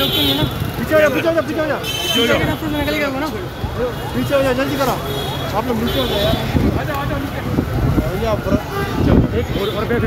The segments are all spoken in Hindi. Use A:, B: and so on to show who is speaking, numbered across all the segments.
A: लोग ना। पीछे हो जा पीछे हो जा पीछे हो जा पीछे निकल गया ना। पीछे हो जा जल्दी करो। आप लोग नीचे हो जाए यार। आ जाओ आ जाओ नीचे भैया एक और और बैठ।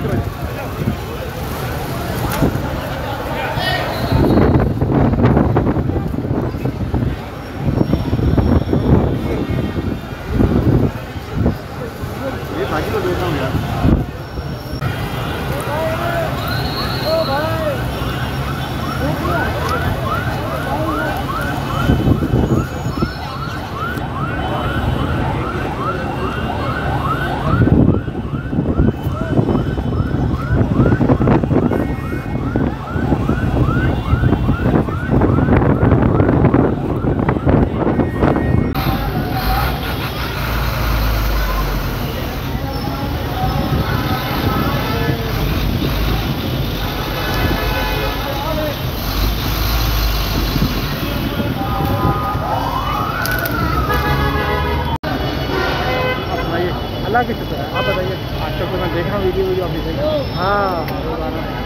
A: अल्लाह के शुक्र है। आप बताइए आज तक तो मैं देख रहा हूँ वीडियो वीडियो आप देखेंगे हाँ।, हाँ